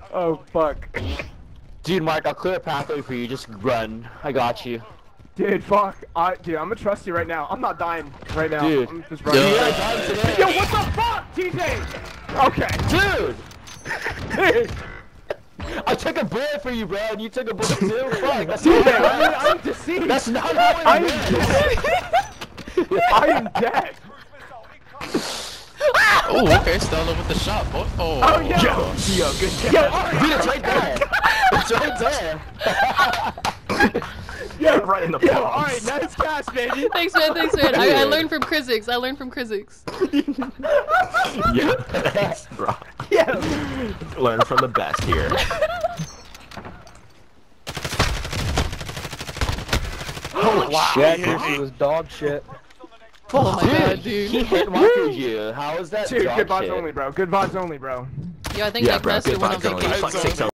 oh fuck. Dude, Mark, I'll clear a pathway for you. Just run. I got you. Dude, fuck. I, dude, I'm gonna trust you right now. I'm not dying right now. Dude. I'm just running. I. Yo, what the fuck, TJ? Okay. Dude! I took a bullet for you, bro, and you took a bullet too? Fuck, that's TJ, not I mean, how I'm deceived. That's not how it I am dead. I am dead. Oh, okay, Stella with the shot, boy. Oh, Oh, yo. Yo, good job. Yo, alright. Dude, it's right there. It's right there. Yo, Right in the Yo, palms. alright, nice catch, baby. Thanks, man. Thanks, man. I, I learned from Krizix. I learned from Krizix. Yeah, thanks, bro. Yeah. Learn from the best here. Holy That Chrissy was dog shit. Oh my god, dude. He hit marker you. How is that Dude, dog good vibes only, bro. Good vibes only, bro. Yo, I think Yeah, that bro, Master good went vibes only. It's like six oh.